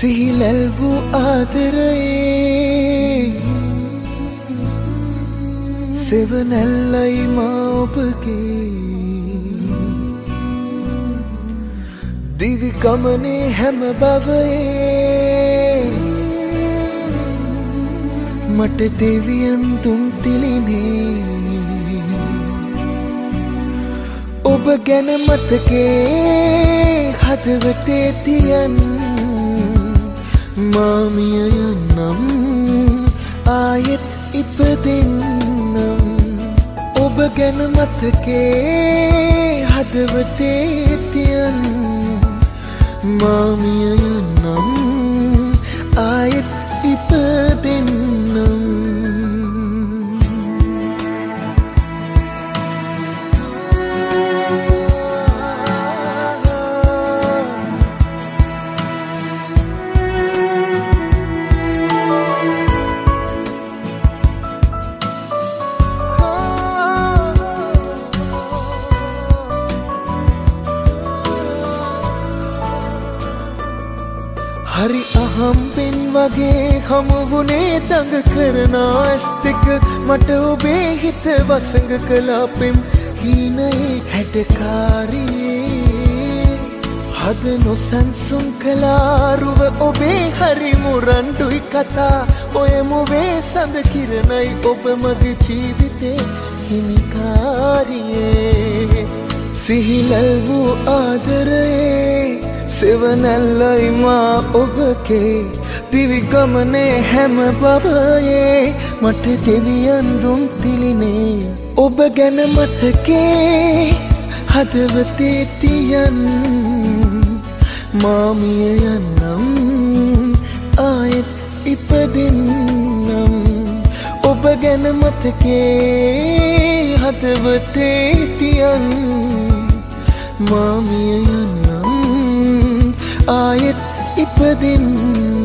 සිහිලැල් වූ ආදරයේ. සෙවනැල්ලයි මා ඔබගේ. දිවිගමනේ හැම බවයේ. මට දෙවියන් තුන් තිලිනේ. ඔබ ගැන මතකේ හදවතේ තියන් මාමිය යන්නම්. ආයෙත් ඉපදෙන්නම්. ඔබ ගැන මතකේ හදවතේ තියන් මාමිය යන්නම්. හරි අහම්පෙන් වගේ හමුවුණේ දඟ කරන ඇස් දෙක මට ඔබේ හිත වසඟ කලාපෙම් හීනයේ හැටකාරයේ හද නොසැන්සුම් කලාරුව ඔබේ හරි මුරන්ඩුයි කතා. ඔය මුවේ සඳ කිරණයි ඔබ මගේ ජීවිතේ හිමිකාරියේ. සිහිලල් වූ ආදරයේ සෙවනැල්ලයි මා ඔබගේ දිවිගමනේ හැම බවයේ මට දෙවියන් දුම් පිළිනේ. ඔබ ගැන මතකේ හදවතේ තියන්. මාමිය යන්නම් ආයෙත් ඉපදෙන්නම්. ඔබ ගැන මතකේ හදවතේ තියන්. මාමිය යන්නම්. ආයෙත් ඉපදෙන්නම්